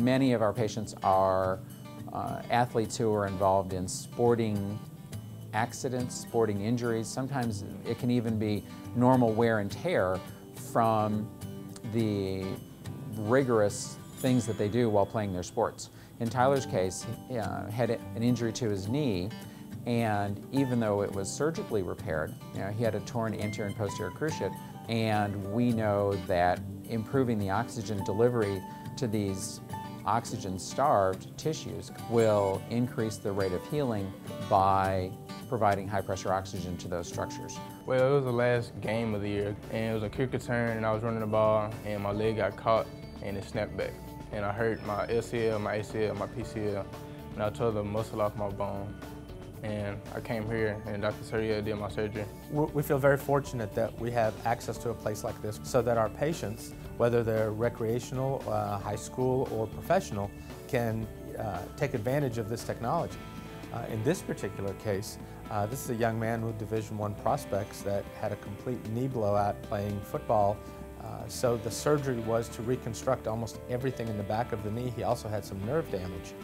Many of our patients are uh, athletes who are involved in sporting accidents, sporting injuries. Sometimes it can even be normal wear and tear from the rigorous things that they do while playing their sports. In Tyler's case, he uh, had an injury to his knee, and even though it was surgically repaired, you know, he had a torn anterior and posterior cruciate, and we know that improving the oxygen delivery to these oxygen-starved tissues will increase the rate of healing by providing high-pressure oxygen to those structures. Well, it was the last game of the year, and it was a kick return, and I was running the ball, and my leg got caught, and it snapped back. And I hurt my LCL, my ACL, my PCL, and I tore the muscle off my bone. And I came here, and Dr. Souryal did my surgery. We feel very fortunate that we have access to a place like this so that our patients, whether they're recreational, uh, high school, or professional, can uh, take advantage of this technology. Uh, in this particular case, uh, this is a young man with Division One prospects that had a complete knee blowout playing football. Uh, so the surgery was to reconstruct almost everything in the back of the knee. He also had some nerve damage.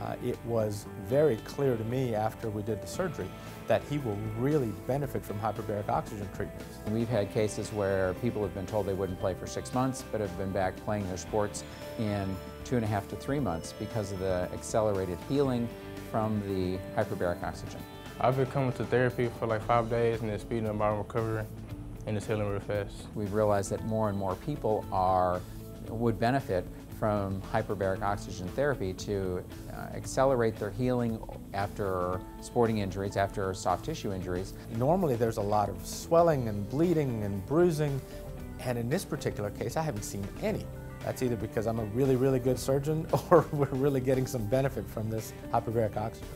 Uh, it was very clear to me after we did the surgery that he will really benefit from hyperbaric oxygen treatments. We've had cases where people have been told they wouldn't play for six months, but have been back playing their sports in two and a half to three months because of the accelerated healing from the hyperbaric oxygen. I've been coming to therapy for like five days and it's speeding up my recovery and it's healing real fast. We've realized that more and more people are would benefit from hyperbaric oxygen therapy to uh, accelerate their healing after sporting injuries, after soft tissue injuries. Normally there's a lot of swelling and bleeding and bruising, and in this particular case I haven't seen any. That's either because I'm a really, really good surgeon or we're really getting some benefit from this hyperbaric oxygen.